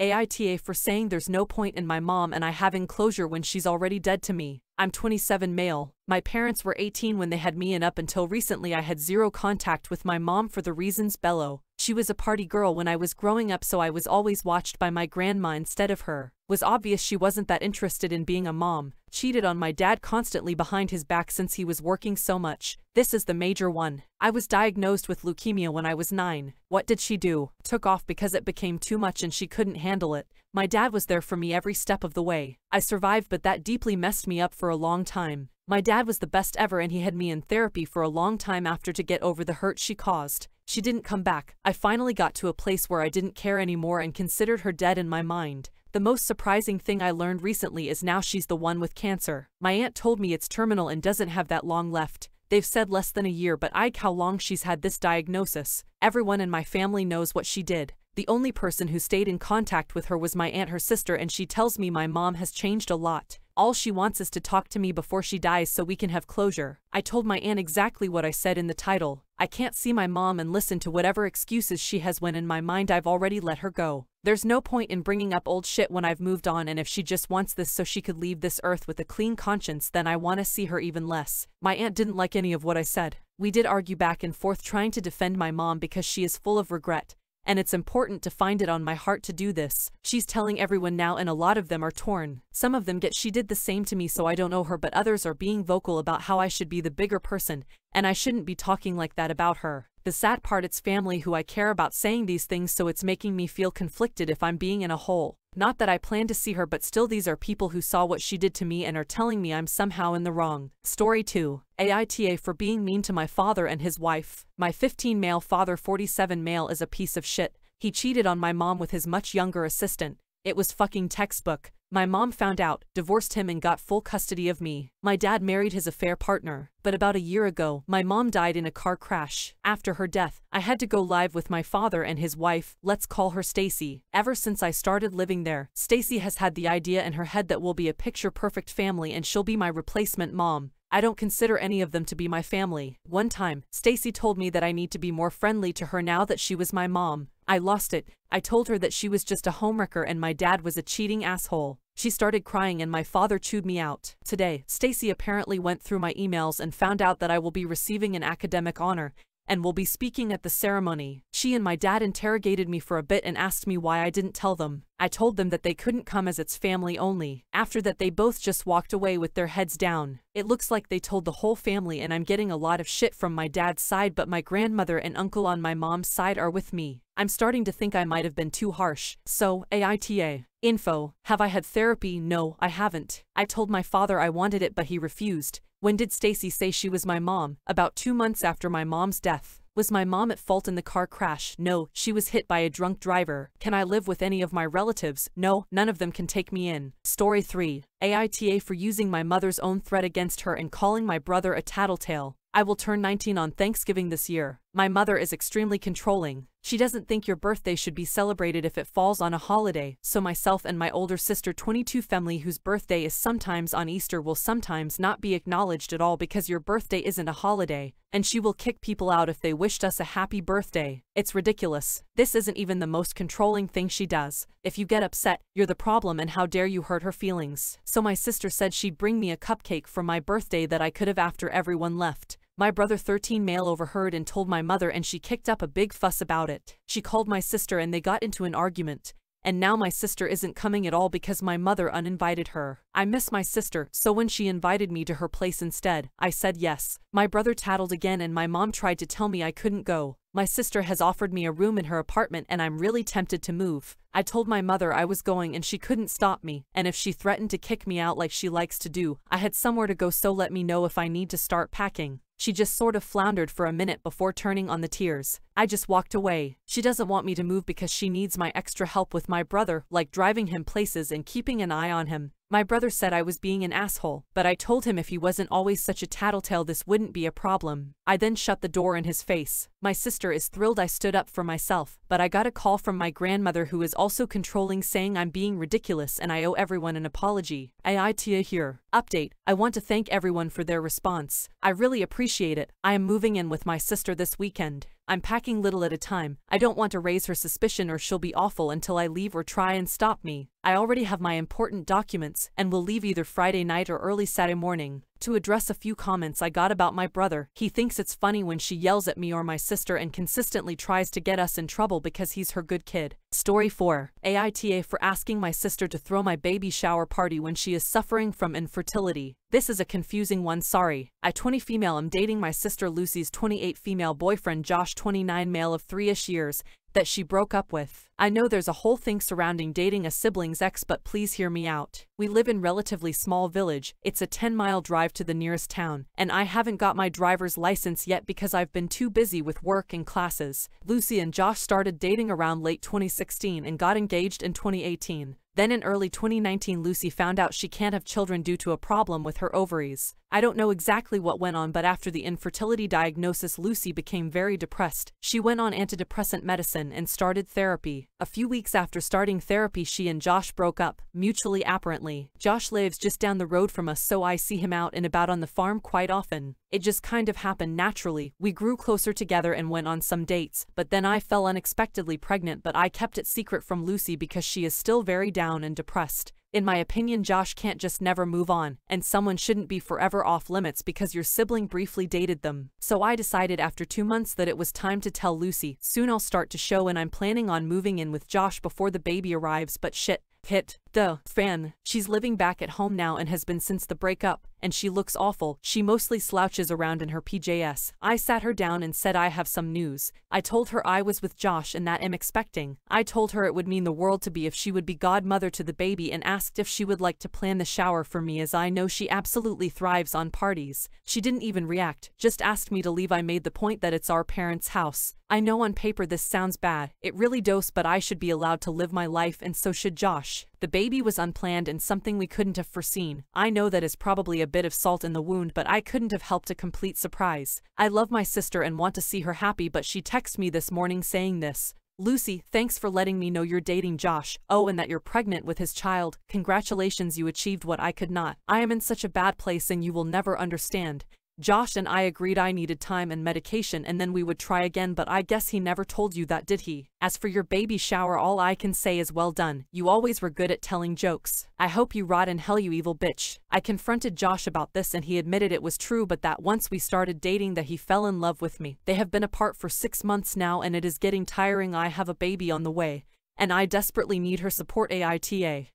AITA for saying there's no point in my mom and I having closure when she's already dead to me. I'm 27 male. My parents were 18 when they had me and up until recently I had zero contact with my mom for the reasons bellow. She was a party girl when I was growing up so I was always watched by my grandma instead of her. Was obvious she wasn't that interested in being a mom. Cheated on my dad constantly behind his back since he was working so much. This is the major one. I was diagnosed with leukemia when I was 9. What did she do? Took off because it became too much and she couldn't handle it. My dad was there for me every step of the way. I survived but that deeply messed me up for a long time. My dad was the best ever and he had me in therapy for a long time after to get over the hurt she caused. She didn't come back. I finally got to a place where I didn't care anymore and considered her dead in my mind. The most surprising thing I learned recently is now she's the one with cancer. My aunt told me it's terminal and doesn't have that long left. They've said less than a year but I how long she's had this diagnosis. Everyone in my family knows what she did. The only person who stayed in contact with her was my aunt her sister and she tells me my mom has changed a lot. All she wants is to talk to me before she dies so we can have closure. I told my aunt exactly what I said in the title. I can't see my mom and listen to whatever excuses she has when in my mind I've already let her go. There's no point in bringing up old shit when I've moved on and if she just wants this so she could leave this earth with a clean conscience then I want to see her even less. My aunt didn't like any of what I said. We did argue back and forth trying to defend my mom because she is full of regret and it's important to find it on my heart to do this. She's telling everyone now and a lot of them are torn. Some of them get she did the same to me so I don't know her but others are being vocal about how I should be the bigger person, and I shouldn't be talking like that about her. The sad part it's family who I care about saying these things so it's making me feel conflicted if I'm being in a hole. Not that I plan to see her but still these are people who saw what she did to me and are telling me I'm somehow in the wrong. Story 2. AITA for being mean to my father and his wife. My 15 male father 47 male is a piece of shit. He cheated on my mom with his much younger assistant. It was fucking textbook. My mom found out, divorced him and got full custody of me. My dad married his affair partner, but about a year ago, my mom died in a car crash. After her death, I had to go live with my father and his wife, let's call her Stacy. Ever since I started living there, Stacy has had the idea in her head that we'll be a picture-perfect family and she'll be my replacement mom. I don't consider any of them to be my family. One time, Stacy told me that I need to be more friendly to her now that she was my mom. I lost it. I told her that she was just a homewrecker and my dad was a cheating asshole. She started crying and my father chewed me out. Today, Stacy apparently went through my emails and found out that I will be receiving an academic honor and will be speaking at the ceremony. She and my dad interrogated me for a bit and asked me why I didn't tell them. I told them that they couldn't come as it's family only. After that they both just walked away with their heads down. It looks like they told the whole family and I'm getting a lot of shit from my dad's side but my grandmother and uncle on my mom's side are with me. I'm starting to think I might have been too harsh. So, AITA. Info. Have I had therapy? No, I haven't. I told my father I wanted it but he refused. When did Stacy say she was my mom? About two months after my mom's death. Was my mom at fault in the car crash? No, she was hit by a drunk driver. Can I live with any of my relatives? No, none of them can take me in. Story 3. AITA for using my mother's own threat against her and calling my brother a tattletale. I will turn 19 on Thanksgiving this year. My mother is extremely controlling. She doesn't think your birthday should be celebrated if it falls on a holiday, so myself and my older sister 22 family whose birthday is sometimes on Easter will sometimes not be acknowledged at all because your birthday isn't a holiday, and she will kick people out if they wished us a happy birthday. It's ridiculous. This isn't even the most controlling thing she does. If you get upset, you're the problem and how dare you hurt her feelings. So my sister said she'd bring me a cupcake for my birthday that I could have after everyone left. My brother 13 male overheard and told my mother and she kicked up a big fuss about it. She called my sister and they got into an argument. And now my sister isn't coming at all because my mother uninvited her. I miss my sister, so when she invited me to her place instead, I said yes. My brother tattled again and my mom tried to tell me I couldn't go. My sister has offered me a room in her apartment and I'm really tempted to move. I told my mother I was going and she couldn't stop me, and if she threatened to kick me out like she likes to do, I had somewhere to go so let me know if I need to start packing. She just sort of floundered for a minute before turning on the tears. I just walked away. She doesn't want me to move because she needs my extra help with my brother, like driving him places and keeping an eye on him. My brother said I was being an asshole, but I told him if he wasn't always such a tattletale this wouldn't be a problem. I then shut the door in his face. My sister is thrilled I stood up for myself, but I got a call from my grandmother who is also controlling saying I'm being ridiculous and I owe everyone an apology. AITA here. Update. I want to thank everyone for their response. I really appreciate it. I am moving in with my sister this weekend. I'm packing little at a time. I don't want to raise her suspicion or she'll be awful until I leave or try and stop me. I already have my important documents and will leave either Friday night or early Saturday morning. To address a few comments I got about my brother, he thinks it's funny when she yells at me or my sister and consistently tries to get us in trouble because he's her good kid. Story 4. AITA for asking my sister to throw my baby shower party when she is suffering from infertility. This is a confusing one sorry. I 20 female am dating my sister Lucy's 28 female boyfriend Josh 29 male of 3ish years, that she broke up with. I know there's a whole thing surrounding dating a sibling's ex but please hear me out. We live in relatively small village, it's a 10 mile drive to the nearest town, and I haven't got my driver's license yet because I've been too busy with work and classes. Lucy and Josh started dating around late 2016 and got engaged in 2018. Then in early 2019 Lucy found out she can't have children due to a problem with her ovaries. I don't know exactly what went on but after the infertility diagnosis Lucy became very depressed. She went on antidepressant medicine and started therapy. A few weeks after starting therapy she and Josh broke up, mutually apparently. Josh lives just down the road from us so I see him out and about on the farm quite often. It just kind of happened naturally. We grew closer together and went on some dates, but then I fell unexpectedly pregnant but I kept it secret from Lucy because she is still very down and depressed. In my opinion Josh can't just never move on, and someone shouldn't be forever off limits because your sibling briefly dated them. So I decided after two months that it was time to tell Lucy, soon I'll start to show and I'm planning on moving in with Josh before the baby arrives but shit, hit, the fan. She's living back at home now and has been since the breakup, and she looks awful. She mostly slouches around in her PJS. I sat her down and said I have some news. I told her I was with Josh and that I'm expecting. I told her it would mean the world to be if she would be godmother to the baby and asked if she would like to plan the shower for me as I know she absolutely thrives on parties. She didn't even react, just asked me to leave I made the point that it's our parents' house. I know on paper this sounds bad, it really does but I should be allowed to live my life and so should Josh. The baby was unplanned and something we couldn't have foreseen. I know that is probably a bit of salt in the wound but I couldn't have helped a complete surprise. I love my sister and want to see her happy but she texted me this morning saying this. Lucy, thanks for letting me know you're dating Josh. Oh, and that you're pregnant with his child. Congratulations, you achieved what I could not. I am in such a bad place and you will never understand. Josh and I agreed I needed time and medication and then we would try again but I guess he never told you that did he? As for your baby shower all I can say is well done, you always were good at telling jokes. I hope you rot in hell you evil bitch. I confronted Josh about this and he admitted it was true but that once we started dating that he fell in love with me. They have been apart for six months now and it is getting tiring I have a baby on the way, and I desperately need her support AITA.